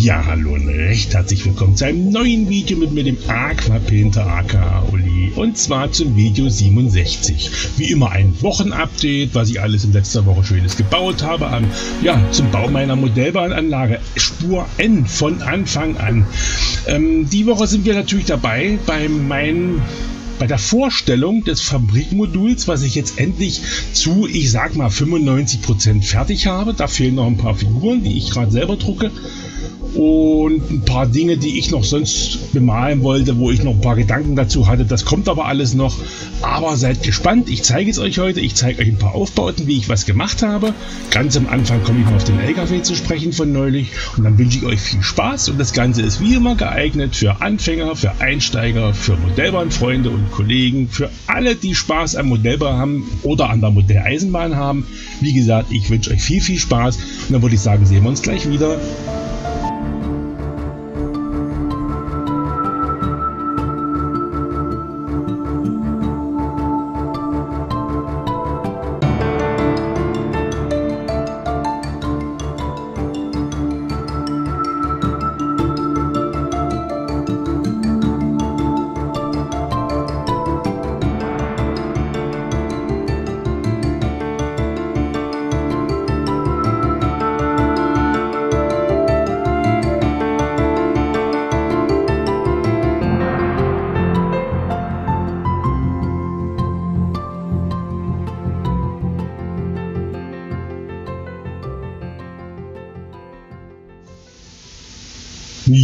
Ja, hallo und recht herzlich willkommen zu einem neuen Video mit mir, dem Aquapainter aka Oli. Und zwar zum Video 67. Wie immer ein Wochenupdate, was ich alles in letzter Woche Schönes gebaut habe. An, ja, zum Bau meiner Modellbahnanlage Spur N von Anfang an. Ähm, die Woche sind wir natürlich dabei bei meinem bei der Vorstellung des Fabrikmoduls, was ich jetzt endlich zu, ich sag mal, 95% fertig habe. Da fehlen noch ein paar Figuren, die ich gerade selber drucke und ein paar Dinge, die ich noch sonst bemalen wollte, wo ich noch ein paar Gedanken dazu hatte. Das kommt aber alles noch. Aber seid gespannt. Ich zeige es euch heute. Ich zeige euch ein paar Aufbauten, wie ich was gemacht habe. Ganz am Anfang komme ich mal auf den LKW zu sprechen von neulich. Und dann wünsche ich euch viel Spaß. Und das Ganze ist wie immer geeignet für Anfänger, für Einsteiger, für Modellbahnfreunde und Kollegen, für alle, die Spaß am Modellbahn haben oder an der Modelleisenbahn haben. Wie gesagt, ich wünsche euch viel, viel Spaß. Und dann würde ich sagen, sehen wir uns gleich wieder.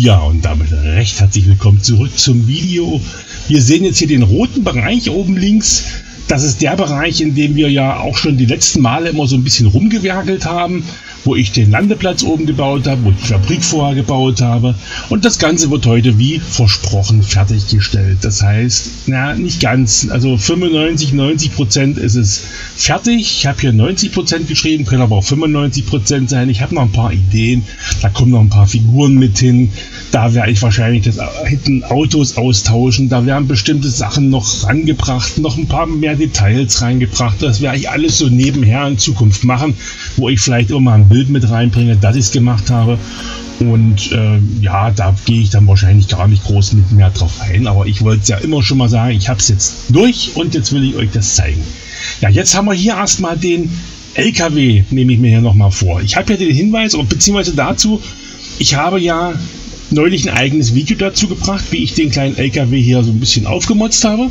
Ja, und damit recht herzlich willkommen zurück zum Video. Wir sehen jetzt hier den roten Bereich oben links. Das ist der Bereich, in dem wir ja auch schon die letzten Male immer so ein bisschen rumgewerkelt haben wo ich den Landeplatz oben gebaut habe, wo ich die Fabrik vorher gebaut habe. Und das Ganze wird heute wie versprochen fertiggestellt. Das heißt, na, nicht ganz. Also 95, 90 Prozent ist es fertig. Ich habe hier 90 Prozent geschrieben, können aber auch 95 Prozent sein. Ich habe noch ein paar Ideen. Da kommen noch ein paar Figuren mit hin. Da werde ich wahrscheinlich das hinten Autos austauschen. Da werden bestimmte Sachen noch rangebracht, noch ein paar mehr Details reingebracht. Das werde ich alles so nebenher in Zukunft machen, wo ich vielleicht immer mal ein Bild mit reinbringe, dass ich es gemacht habe. Und äh, ja, da gehe ich dann wahrscheinlich gar nicht groß mit mehr drauf ein. Aber ich wollte es ja immer schon mal sagen, ich habe es jetzt durch und jetzt will ich euch das zeigen. Ja, jetzt haben wir hier erstmal den LKW, nehme ich mir hier nochmal vor. Ich habe ja den Hinweis, beziehungsweise dazu, ich habe ja neulich ein eigenes Video dazu gebracht, wie ich den kleinen LKW hier so ein bisschen aufgemotzt habe.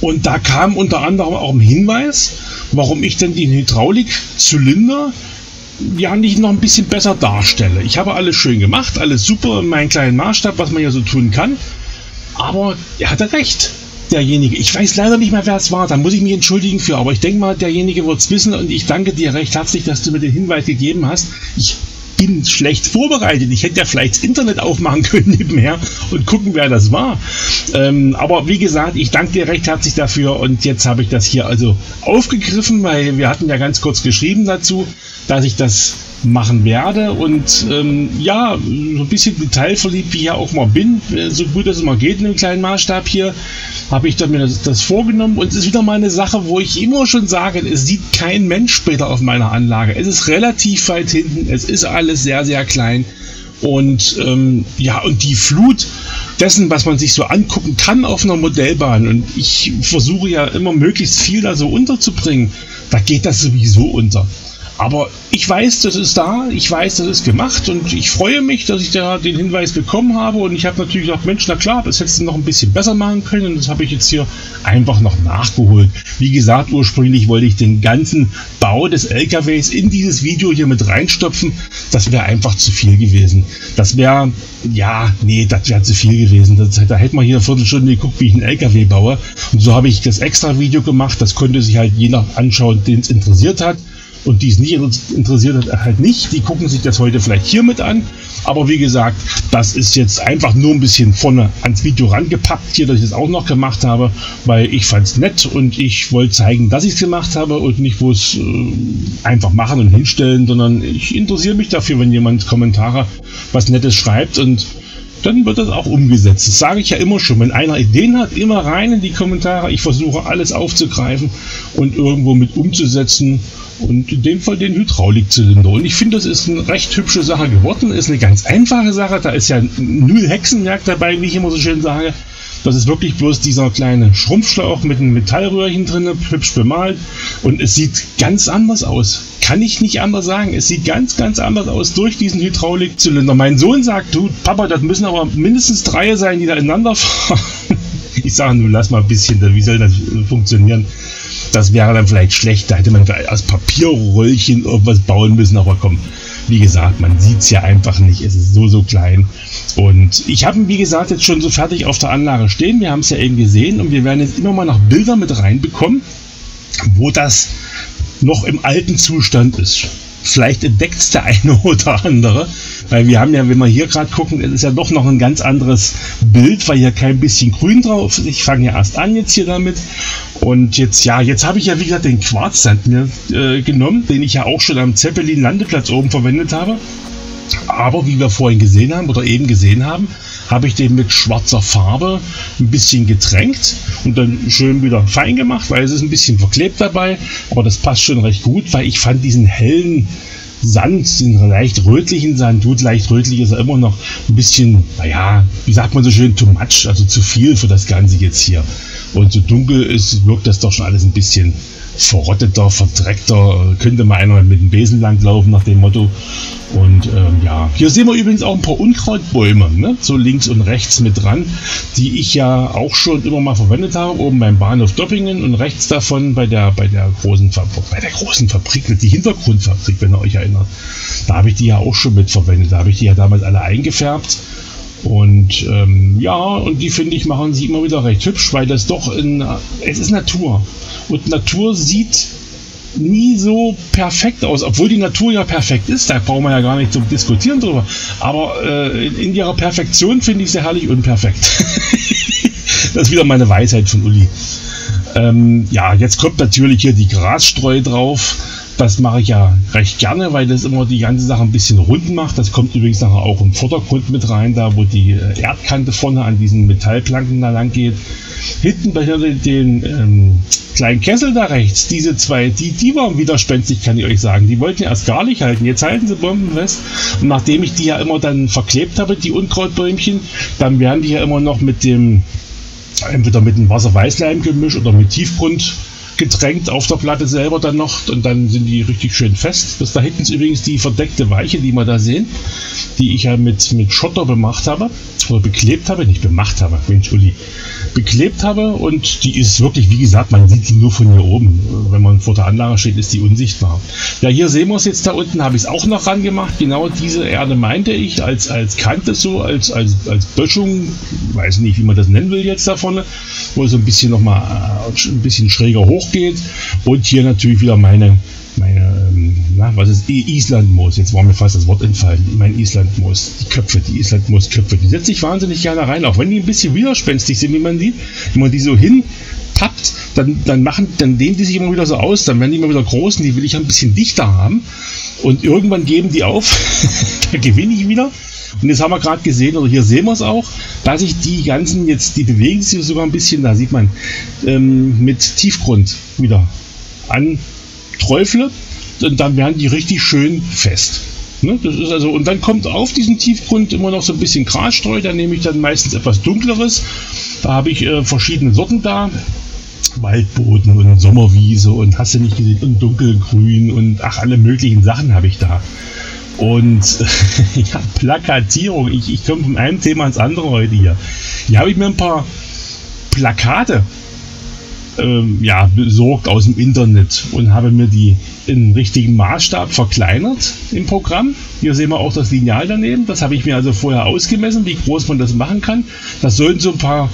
Und da kam unter anderem auch ein Hinweis, warum ich denn den Hydraulikzylinder ja nicht noch ein bisschen besser darstelle. Ich habe alles schön gemacht, alles super in meinem kleinen Maßstab, was man ja so tun kann. Aber er hatte recht, derjenige. Ich weiß leider nicht mehr, wer es war. Da muss ich mich entschuldigen für. Aber ich denke mal, derjenige wird es wissen und ich danke dir recht herzlich, dass du mir den Hinweis gegeben hast. Ich bin schlecht vorbereitet. Ich hätte ja vielleicht das Internet aufmachen können nebenher und gucken, wer das war. Ähm, aber wie gesagt, ich danke dir recht herzlich dafür und jetzt habe ich das hier also aufgegriffen, weil wir hatten ja ganz kurz geschrieben dazu, dass ich das machen werde. Und ähm, ja, so ein bisschen detailverliebt, wie ich ja auch mal bin, äh, so gut es mal geht in einem kleinen Maßstab hier, habe ich dann mir das, das, vorgenommen. Und es ist wieder mal eine Sache, wo ich immer schon sage, es sieht kein Mensch später auf meiner Anlage. Es ist relativ weit hinten, es ist alles sehr, sehr klein. Und ähm, ja, und die Flut dessen, was man sich so angucken kann auf einer Modellbahn, und ich versuche ja immer möglichst viel da so unterzubringen, da geht das sowieso unter. Aber ich weiß, das ist da, ich weiß, das ist gemacht und ich freue mich, dass ich da den Hinweis bekommen habe und ich habe natürlich auch Mensch, na klar, das hättest du noch ein bisschen besser machen können und das habe ich jetzt hier einfach noch nachgeholt. Wie gesagt, ursprünglich wollte ich den ganzen Bau des LKWs in dieses Video hier mit reinstopfen. Das wäre einfach zu viel gewesen. Das wäre, ja, nee, das wäre zu viel gewesen. Das, da hätte man hier eine Viertelstunde geguckt, wie ich einen LKW baue. Und so habe ich das extra Video gemacht. Das konnte sich halt jeder anschauen, den es interessiert hat. Und die es nicht interessiert hat, halt nicht. Die gucken sich das heute vielleicht hier mit an. Aber wie gesagt, das ist jetzt einfach nur ein bisschen vorne ans Video rangepackt, hier, dass ich das auch noch gemacht habe, weil ich fand es nett und ich wollte zeigen, dass ich es gemacht habe und nicht bloß äh, einfach machen und hinstellen, sondern ich interessiere mich dafür, wenn jemand Kommentare was Nettes schreibt und dann wird das auch umgesetzt. Das sage ich ja immer schon. Wenn einer Ideen hat, immer rein in die Kommentare. Ich versuche alles aufzugreifen und irgendwo mit umzusetzen. Und in dem Fall den Hydraulikzylinder. Und ich finde, das ist eine recht hübsche Sache geworden. Ist eine ganz einfache Sache. Da ist ja null Hexenwerk dabei, wie ich immer so schön sage. Das ist wirklich bloß dieser kleine Schrumpfschlauch mit einem Metallröhrchen drin, hübsch bemalt. Und es sieht ganz anders aus. Kann ich nicht anders sagen. Es sieht ganz, ganz anders aus durch diesen Hydraulikzylinder. Mein Sohn sagt, du, Papa, das müssen aber mindestens drei sein, die da ineinander fahren. Ich sage nur, lass mal ein bisschen, wie soll das funktionieren? Das wäre dann vielleicht schlecht. Da hätte man aus Papierröllchen irgendwas bauen müssen, aber komm wie gesagt, man sieht es ja einfach nicht. Es ist so, so klein. Und ich habe ihn, wie gesagt, jetzt schon so fertig auf der Anlage stehen. Wir haben es ja eben gesehen und wir werden jetzt immer mal noch Bilder mit reinbekommen, wo das noch im alten Zustand ist. Vielleicht entdeckt es der eine oder andere, weil wir haben ja, wenn wir hier gerade gucken, ist ja doch noch ein ganz anderes Bild, weil hier kein bisschen grün drauf ist. Ich fange ja erst an jetzt hier damit. Und jetzt, ja, jetzt habe ich ja, wie gesagt, den Quarzsand mir äh, genommen, den ich ja auch schon am Zeppelin-Landeplatz oben verwendet habe. Aber wie wir vorhin gesehen haben oder eben gesehen haben, habe ich den mit schwarzer Farbe ein bisschen getränkt und dann schön wieder fein gemacht, weil es ist ein bisschen verklebt dabei. Aber das passt schon recht gut, weil ich fand diesen hellen Sand, den leicht rötlichen Sand, gut leicht rötlich ist er immer noch ein bisschen, naja, wie sagt man so schön, too much, also zu viel für das Ganze jetzt hier. Und so dunkel ist, wirkt das doch schon alles ein bisschen verrotteter, verdreckter, könnte mal einer mit dem Besen langlaufen nach dem Motto. Und ähm, ja, hier sehen wir übrigens auch ein paar Unkrautbäume, ne? so links und rechts mit dran, die ich ja auch schon immer mal verwendet habe, oben beim Bahnhof Doppingen und rechts davon bei der, bei der großen bei der großen Fabrik, die Hintergrundfabrik, wenn ihr euch erinnert. Da habe ich die ja auch schon mit verwendet. Da habe ich die ja damals alle eingefärbt. Und ähm, ja, und die finde ich machen sie immer wieder recht hübsch, weil das doch in, es ist Natur. Und Natur sieht nie so perfekt aus, obwohl die Natur ja perfekt ist, da brauchen wir ja gar nicht zu diskutieren drüber. Aber äh, in ihrer Perfektion finde ich sie herrlich unperfekt. das ist wieder meine Weisheit von Uli. Ähm, ja, jetzt kommt natürlich hier die Grasstreu drauf. Das mache ich ja recht gerne, weil das immer die ganze Sache ein bisschen rund macht. Das kommt übrigens nachher auch im Vordergrund mit rein, da wo die äh, Erdkante vorne an diesen Metallplanken da lang geht. Hinten bei den ähm, kleinen Kessel da rechts, diese zwei, die, die waren widerspenstig, kann ich euch sagen. Die wollten erst gar nicht halten. Jetzt halten sie bombenfest. Und nachdem ich die ja immer dann verklebt habe, die Unkrautbäumchen, dann werden die ja immer noch mit dem, entweder mit dem Wasser-Weißleim-Gemisch oder mit Tiefgrund getränkt auf der Platte selber dann noch und dann sind die richtig schön fest. Das da hinten ist übrigens die verdeckte Weiche, die wir da sehen, die ich ja mit, mit Schotter bemacht habe oder beklebt habe, nicht bemacht habe, Mensch Uli, beklebt habe und die ist wirklich, wie gesagt, man sieht die nur von hier oben. Wenn man vor der Anlage steht, ist die unsichtbar. Ja, hier sehen wir es jetzt da unten, habe ich es auch noch ran gemacht. Genau diese Erde meinte ich als, als Kante so, als, als, als Böschung, weiß nicht, wie man das nennen will jetzt da vorne, wo so ein bisschen nochmal äh, ein bisschen schräger hochgeht und hier natürlich wieder meine meine, ähm, na, was ist Islandmoos? Jetzt war mir fast das Wort entfallen. Mein Islandmoos, die Köpfe, die Islandmoos-Köpfe, die setze ich wahnsinnig gerne rein, auch wenn die ein bisschen widerspenstig sind, wie man sieht. Wenn man die so hinpappt, dann, dann machen, dann dehnen die sich immer wieder so aus, dann werden die immer wieder groß und die will ich ein bisschen dichter haben. Und irgendwann geben die auf, da gewinne ich wieder. Und jetzt haben wir gerade gesehen, oder hier sehen wir es auch, dass ich die ganzen jetzt, die bewegen sich sogar ein bisschen, da sieht man, ähm, mit Tiefgrund wieder an Träufle, und dann werden die richtig schön fest. Ne, das ist also, und dann kommt auf diesen Tiefgrund immer noch so ein bisschen Grasstreu, da nehme ich dann meistens etwas dunkleres. Da habe ich äh, verschiedene Sorten da. Waldboden und Sommerwiese und hast du nicht gesehen und dunkelgrün und ach, alle möglichen Sachen habe ich da. Und ja, Plakatierung, ich, ich komme von einem Thema ins andere heute hier. Hier habe ich mir ein paar Plakate ähm, ja, besorgt aus dem Internet und habe mir die in richtigen Maßstab verkleinert im Programm. Hier sehen wir auch das Lineal daneben. Das habe ich mir also vorher ausgemessen, wie groß man das machen kann. Das sollen so ein paar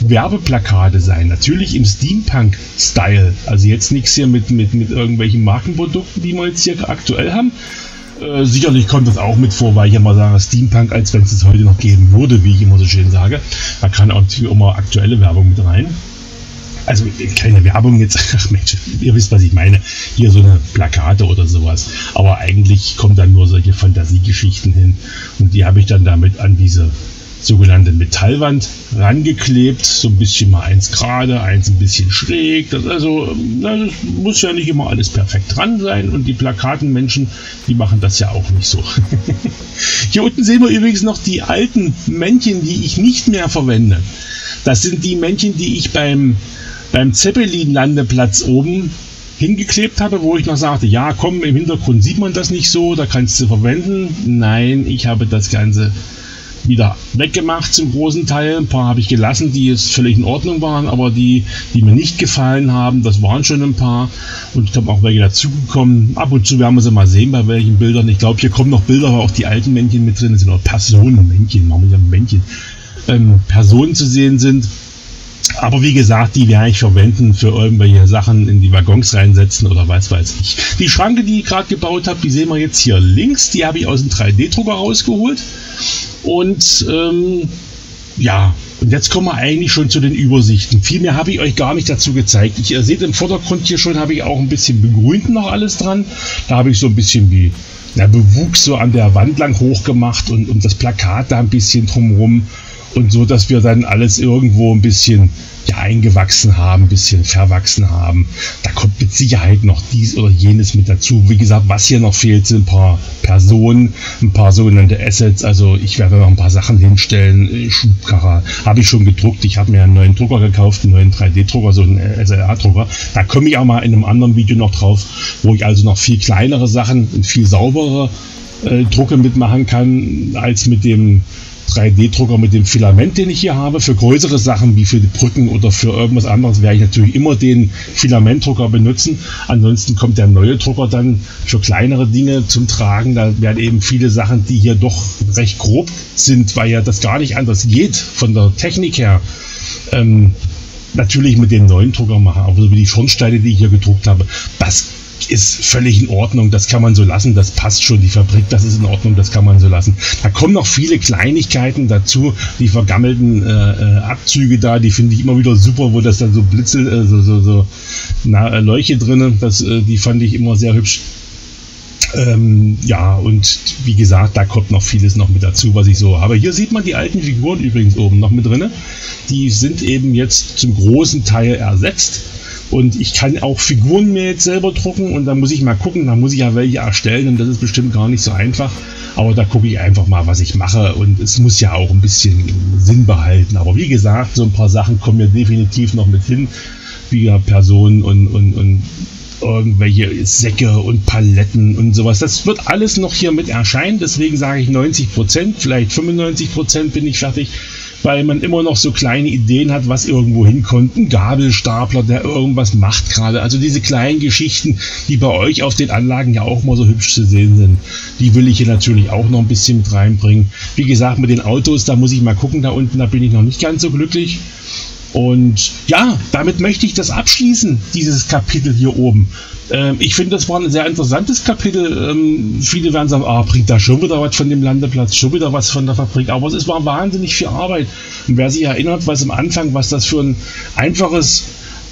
Werbeplakate sein. Natürlich im Steampunk-Style. Also jetzt nichts hier mit, mit, mit irgendwelchen Markenprodukten, die wir jetzt hier aktuell haben. Äh, sicherlich kommt das auch mit vor, weil ich immer sage, Steampunk, als wenn es es heute noch geben würde, wie ich immer so schön sage. Da kann auch immer aktuelle Werbung mit rein also keine Werbung jetzt, ach Mensch, ihr wisst, was ich meine. Hier so eine Plakate oder sowas. Aber eigentlich kommen dann nur solche Fantasiegeschichten hin. Und die habe ich dann damit an diese sogenannte Metallwand rangeklebt, so ein bisschen mal eins gerade, eins ein bisschen schräg. Das, also das muss ja nicht immer alles perfekt dran sein und die Plakatenmenschen, die machen das ja auch nicht so. Hier unten sehen wir übrigens noch die alten Männchen, die ich nicht mehr verwende. Das sind die Männchen, die ich beim, beim Zeppelin-Landeplatz oben hingeklebt habe, wo ich noch sagte, ja komm, im Hintergrund sieht man das nicht so, da kannst du verwenden. Nein, ich habe das Ganze wieder weggemacht zum großen Teil. Ein paar habe ich gelassen, die es völlig in Ordnung waren, aber die, die mir nicht gefallen haben, das waren schon ein paar. Und ich habe auch welche dazugekommen. Ab und zu werden wir sie mal sehen, bei welchen Bildern. Ich glaube, hier kommen noch Bilder, wo auch die alten Männchen mit drin sind, oder Personen, Männchen, machen wir ja Männchen, ähm, Personen zu sehen sind. Aber wie gesagt, die werde ich verwenden für irgendwelche Sachen in die Waggons reinsetzen oder was weiß ich. Die Schranke, die ich gerade gebaut habe, die sehen wir jetzt hier links. Die habe ich aus dem 3D-Drucker rausgeholt. Und ähm, ja, und jetzt kommen wir eigentlich schon zu den Übersichten. Viel mehr habe ich euch gar nicht dazu gezeigt. Ich, ihr seht im Vordergrund hier schon, habe ich auch ein bisschen begrünt noch alles dran. Da habe ich so ein bisschen wie ja, Bewuchs so an der Wand lang hochgemacht und, und das Plakat da ein bisschen drumherum und so, dass wir dann alles irgendwo ein bisschen ja, eingewachsen haben, ein bisschen verwachsen haben. Da kommt mit Sicherheit noch dies oder jenes mit dazu. Wie gesagt, was hier noch fehlt, sind ein paar Personen, ein paar sogenannte Assets. Also ich werde noch ein paar Sachen hinstellen. Schubkarre habe ich schon gedruckt. Ich habe mir einen neuen Drucker gekauft, einen neuen 3D-Drucker, so einen SLA-Drucker. Da komme ich auch mal in einem anderen Video noch drauf, wo ich also noch viel kleinere Sachen und viel sauberere äh, Drucke mitmachen kann, als mit dem 3D-Drucker mit dem Filament, den ich hier habe. Für größere Sachen wie für die Brücken oder für irgendwas anderes werde ich natürlich immer den Filamentdrucker benutzen. Ansonsten kommt der neue Drucker dann für kleinere Dinge zum Tragen. Da werden eben viele Sachen, die hier doch recht grob sind, weil ja das gar nicht anders geht von der Technik her. Ähm, natürlich mit dem neuen Drucker machen, aber so wie die Schornsteine, die ich hier gedruckt habe, das ist völlig in Ordnung, das kann man so lassen, das passt schon, die Fabrik, das ist in Ordnung, das kann man so lassen. Da kommen noch viele Kleinigkeiten dazu, die vergammelten äh, äh Abzüge da, die finde ich immer wieder super, wo das dann so blitzelt, äh, so, so, so na, äh, Leuche drin, das, äh, die fand ich immer sehr hübsch. Ähm, ja, und wie gesagt, da kommt noch vieles noch mit dazu, was ich so habe. Hier sieht man die alten Figuren übrigens oben noch mit drin. Die sind eben jetzt zum großen Teil ersetzt. Und ich kann auch Figuren mir jetzt selber drucken und da muss ich mal gucken, da muss ich ja welche erstellen und das ist bestimmt gar nicht so einfach. Aber da gucke ich einfach mal, was ich mache und es muss ja auch ein bisschen Sinn behalten. Aber wie gesagt, so ein paar Sachen kommen mir definitiv noch mit hin, wie ja Personen und, und, und irgendwelche Säcke und Paletten und sowas. Das wird alles noch hier mit erscheinen. Deswegen sage ich 90 Prozent, vielleicht 95 Prozent bin ich fertig weil man immer noch so kleine Ideen hat, was irgendwo hinkommt. Ein Gabelstapler, der irgendwas macht gerade. Also diese kleinen Geschichten, die bei euch auf den Anlagen ja auch mal so hübsch zu sehen sind, die will ich hier natürlich auch noch ein bisschen mit reinbringen. Wie gesagt, mit den Autos, da muss ich mal gucken, da unten, da bin ich noch nicht ganz so glücklich. Und ja, damit möchte ich das abschließen, dieses Kapitel hier oben. Ähm, ich finde, das war ein sehr interessantes Kapitel. Ähm, viele werden sagen, ah, bringt da schon wieder was von dem Landeplatz, schon wieder was von der Fabrik. Aber es war wahnsinnig viel Arbeit. Und wer sich erinnert, was am Anfang, was das für ein einfaches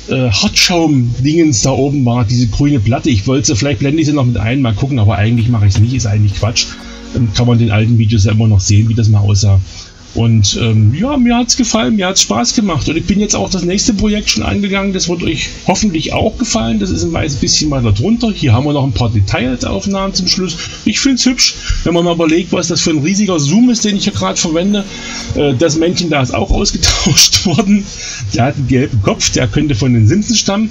äh, Hartschaum-Dingens da oben war, diese grüne Platte. Ich wollte, vielleicht blende ich sie noch mit ein, mal gucken, aber eigentlich mache ich es nicht, ist eigentlich Quatsch. Dann kann man den alten Videos ja immer noch sehen, wie das mal aussah. Und ähm, ja, mir hat es gefallen, mir hat es Spaß gemacht. Und ich bin jetzt auch das nächste Projekt schon angegangen. Das wird euch hoffentlich auch gefallen. Das ist ein weiß bisschen weiter drunter. Hier haben wir noch ein paar Detailaufnahmen zum Schluss. Ich finde es hübsch, wenn man mal überlegt, was das für ein riesiger Zoom ist, den ich hier gerade verwende. Äh, das Männchen da ist auch ausgetauscht worden. Der hat einen gelben Kopf, der könnte von den Simpsons stammen.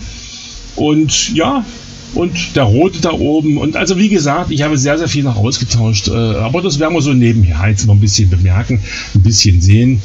Und ja, und der rote da oben. Und also wie gesagt, ich habe sehr, sehr viel noch ausgetauscht. Äh, aber das werden wir so nebenher jetzt noch ein bisschen bemerken, ein bisschen sehen.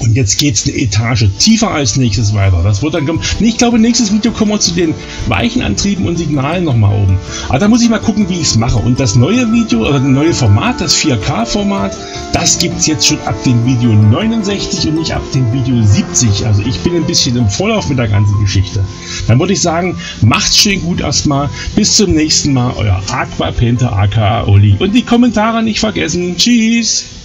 Und jetzt geht es eine Etage tiefer als nächstes weiter. Das wird dann kommen. Ich glaube, nächstes Video kommen wir zu den weichen Antrieben und Signalen nochmal oben. Aber da muss ich mal gucken, wie ich es mache. Und das neue Video oder das neue Format, das 4K-Format, das gibt es jetzt schon ab dem Video 69 und nicht ab dem Video 70. Also ich bin ein bisschen im Vorlauf mit der ganzen Geschichte. Dann würde ich sagen, macht's schön gut erstmal. Bis zum nächsten Mal. Euer Aqua Painter aka Oli. Und die Kommentare nicht vergessen. Tschüss.